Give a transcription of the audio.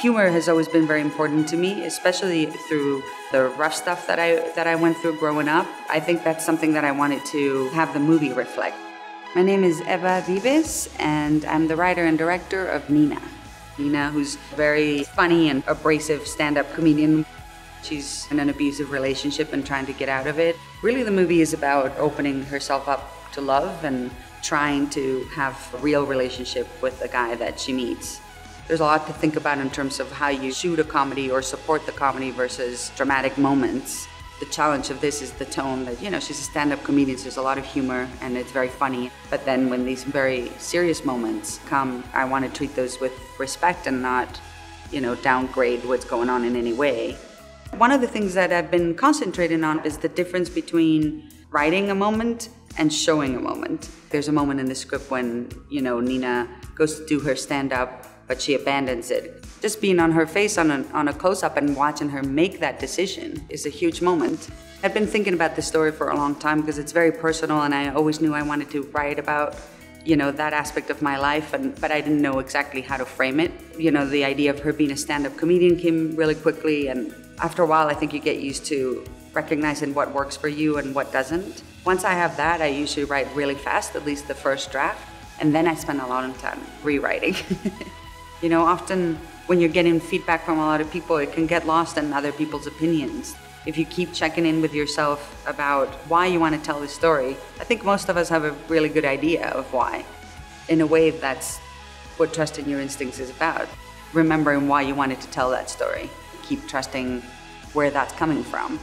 Humor has always been very important to me, especially through the rough stuff that I that I went through growing up. I think that's something that I wanted to have the movie reflect. My name is Eva Vives, and I'm the writer and director of Nina. Nina, who's very funny and abrasive stand-up comedian. She's in an abusive relationship and trying to get out of it. Really, the movie is about opening herself up to love and trying to have a real relationship with the guy that she meets. There's a lot to think about in terms of how you shoot a comedy or support the comedy versus dramatic moments. The challenge of this is the tone that, you know, she's a stand up comedian, so there's a lot of humor and it's very funny. But then when these very serious moments come, I want to treat those with respect and not, you know, downgrade what's going on in any way. One of the things that I've been concentrating on is the difference between writing a moment and showing a moment. There's a moment in the script when, you know, Nina goes to do her stand up but she abandons it. Just being on her face on a, on a close up and watching her make that decision is a huge moment. I've been thinking about this story for a long time because it's very personal and I always knew I wanted to write about you know that aspect of my life and but I didn't know exactly how to frame it. You know, the idea of her being a stand-up comedian came really quickly and after a while I think you get used to recognizing what works for you and what doesn't. Once I have that, I usually write really fast, at least the first draft, and then I spend a lot of time rewriting. You know, often when you're getting feedback from a lot of people, it can get lost in other people's opinions. If you keep checking in with yourself about why you want to tell the story, I think most of us have a really good idea of why. In a way, that's what trusting your instincts is about. Remembering why you wanted to tell that story. Keep trusting where that's coming from.